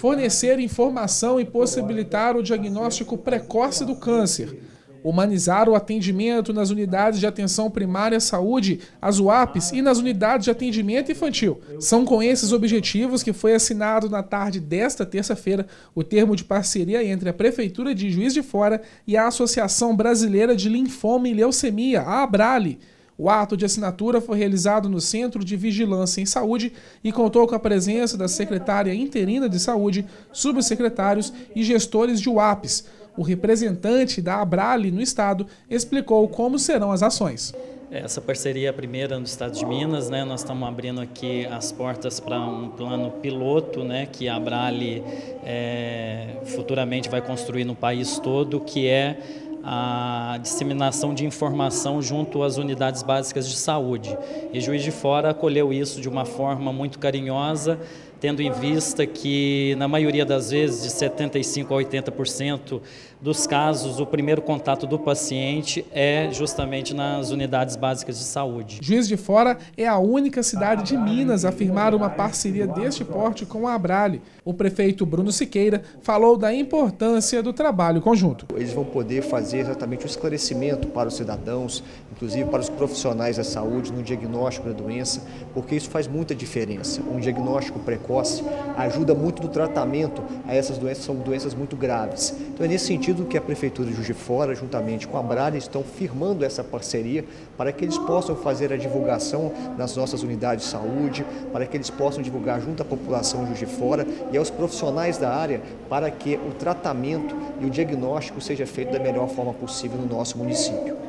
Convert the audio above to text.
fornecer informação e possibilitar o diagnóstico precoce do câncer humanizar o atendimento nas unidades de atenção primária à saúde, as UAPs, e nas unidades de atendimento infantil. São com esses objetivos que foi assinado na tarde desta terça-feira o termo de parceria entre a Prefeitura de Juiz de Fora e a Associação Brasileira de Linfoma e Leucemia, a Abrale. O ato de assinatura foi realizado no Centro de Vigilância em Saúde e contou com a presença da secretária interina de Saúde, subsecretários e gestores de UAPs o representante da Abrale no estado explicou como serão as ações. Essa parceria é a primeira no estado de Minas, né? Nós estamos abrindo aqui as portas para um plano piloto, né? Que a Abrale é, futuramente vai construir no país todo, que é a disseminação de informação junto às unidades básicas de saúde. E Juiz de Fora acolheu isso de uma forma muito carinhosa, tendo em vista que, na maioria das vezes, de 75% a 80% dos casos, o primeiro contato do paciente é justamente nas unidades básicas de saúde. Juiz de Fora é a única cidade de Minas a firmar uma parceria deste porte com a Abrale. O prefeito Bruno Siqueira falou da importância do trabalho conjunto. Eles vão poder fazer exatamente o esclarecimento para os cidadãos, inclusive para os profissionais da saúde, no diagnóstico da doença, porque isso faz muita diferença. Um diagnóstico precoce ajuda muito no tratamento a essas doenças, são doenças muito graves. Então é nesse sentido que a Prefeitura de Juiz de Fora, juntamente com a Brale, estão firmando essa parceria para que eles possam fazer a divulgação nas nossas unidades de saúde, para que eles possam divulgar junto à população de Juiz de Fora e aos profissionais da área para que o tratamento e o diagnóstico seja feito da melhor forma possível no nosso município.